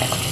Okay.